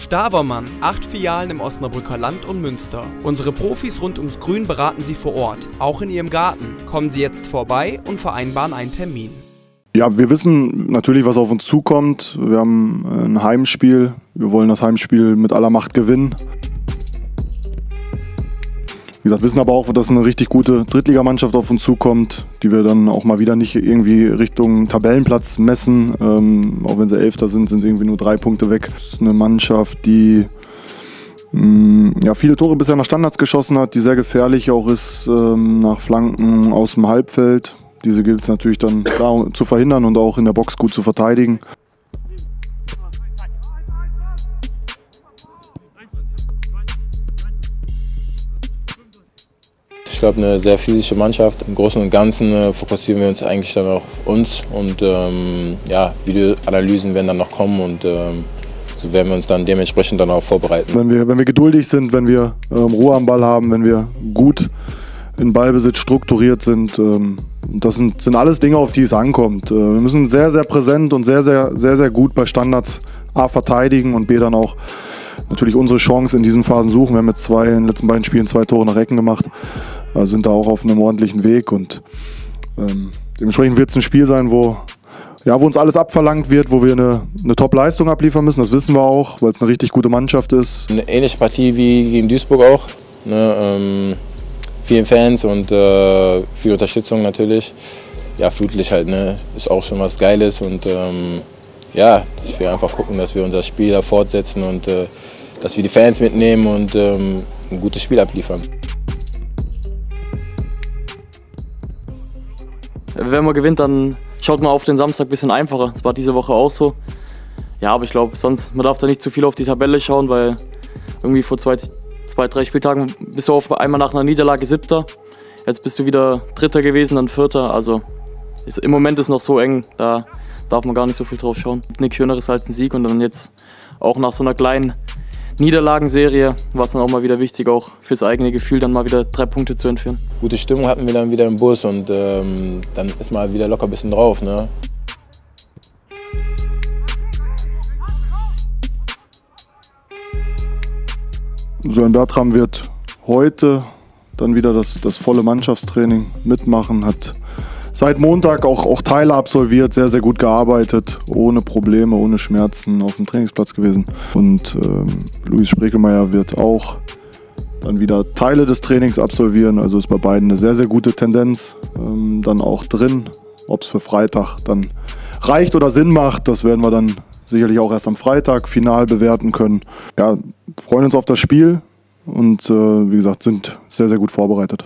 Stavermann, acht Filialen im Osnabrücker Land und Münster. Unsere Profis rund ums Grün beraten Sie vor Ort, auch in Ihrem Garten. Kommen Sie jetzt vorbei und vereinbaren einen Termin. Ja, wir wissen natürlich, was auf uns zukommt. Wir haben äh, ein Heimspiel. Wir wollen das Heimspiel mit aller Macht gewinnen. Wie gesagt, wissen aber auch, dass eine richtig gute Drittligamannschaft auf uns zukommt, die wir dann auch mal wieder nicht irgendwie Richtung Tabellenplatz messen. Ähm, auch wenn sie Elfter sind, sind sie irgendwie nur drei Punkte weg. Das ist eine Mannschaft, die mm, ja, viele Tore bisher nach Standards geschossen hat, die sehr gefährlich auch ist ähm, nach Flanken aus dem Halbfeld. Diese gilt es natürlich dann da zu verhindern und auch in der Box gut zu verteidigen. Glaube, eine sehr physische Mannschaft. Im Großen und Ganzen äh, fokussieren wir uns eigentlich dann auf uns und ähm, ja, Videoanalysen werden dann noch kommen und ähm, so werden wir uns dann dementsprechend dann auch vorbereiten. Wenn wir, wenn wir geduldig sind, wenn wir ähm, Ruhe am Ball haben, wenn wir gut in Ballbesitz strukturiert sind, ähm, das sind, sind alles Dinge, auf die es ankommt. Äh, wir müssen sehr, sehr präsent und sehr, sehr, sehr, sehr gut bei Standards A verteidigen und B dann auch natürlich unsere Chance in diesen Phasen suchen. Wir haben jetzt zwei, in den letzten beiden Spielen zwei Tore nach Ecken gemacht. Äh, sind da auch auf einem ordentlichen Weg und ähm, dementsprechend wird es ein Spiel sein, wo, ja, wo uns alles abverlangt wird, wo wir eine, eine Top-Leistung abliefern müssen. Das wissen wir auch, weil es eine richtig gute Mannschaft ist. Eine ähnliche Partie wie gegen Duisburg auch. Ne, ähm, vielen Fans und äh, viel Unterstützung natürlich. Ja, Flutlicht halt, ne, ist auch schon was Geiles und ähm, ja, dass wir einfach gucken, dass wir unser Spiel da fortsetzen und äh, dass wir die Fans mitnehmen und ähm, ein gutes Spiel abliefern. Wenn man gewinnt, dann schaut man auf den Samstag ein bisschen einfacher. Das war diese Woche auch so. Ja, aber ich glaube, sonst, man darf da nicht zu viel auf die Tabelle schauen, weil irgendwie vor zwei, zwei drei Spieltagen bist du auf einmal nach einer Niederlage Siebter. Jetzt bist du wieder Dritter gewesen, dann Vierter. Also ist, im Moment ist noch so eng, da darf man gar nicht so viel drauf schauen. Nichts Schöneres als ein Sieg und dann jetzt auch nach so einer kleinen Niederlagenserie war es dann auch mal wieder wichtig, auch fürs eigene Gefühl dann mal wieder drei Punkte zu entführen. Gute Stimmung hatten wir dann wieder im Bus und ähm, dann ist man wieder locker ein bisschen drauf. Ne? So ein Bertram wird heute dann wieder das, das volle Mannschaftstraining mitmachen, hat seit Montag auch, auch Teile absolviert, sehr, sehr gut gearbeitet, ohne Probleme, ohne Schmerzen auf dem Trainingsplatz gewesen. Und ähm, Luis Sprekelmeier wird auch dann wieder Teile des Trainings absolvieren. Also ist bei beiden eine sehr, sehr gute Tendenz ähm, dann auch drin. Ob es für Freitag dann reicht oder Sinn macht, das werden wir dann sicherlich auch erst am Freitag final bewerten können. Ja, freuen uns auf das Spiel und äh, wie gesagt, sind sehr, sehr gut vorbereitet.